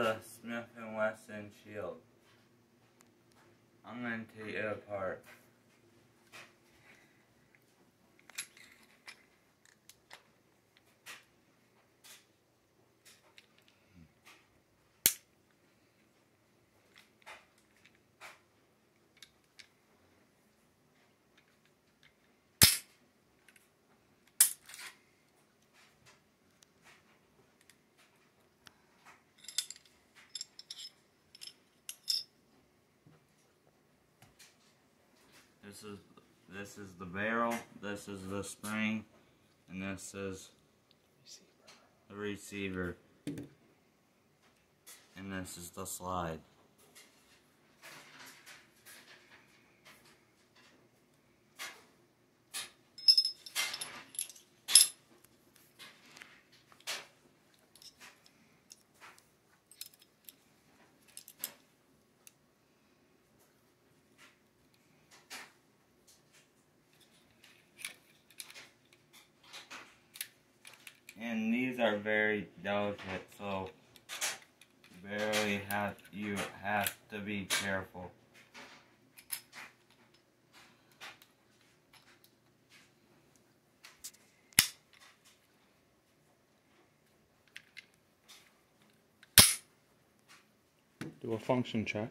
a Smith & Wesson shield. I'm going to take it apart. This is this is the barrel, this is the spring, and this is the receiver. And this is the slide. and these are very delicate so barely have you have to be careful Do a function check.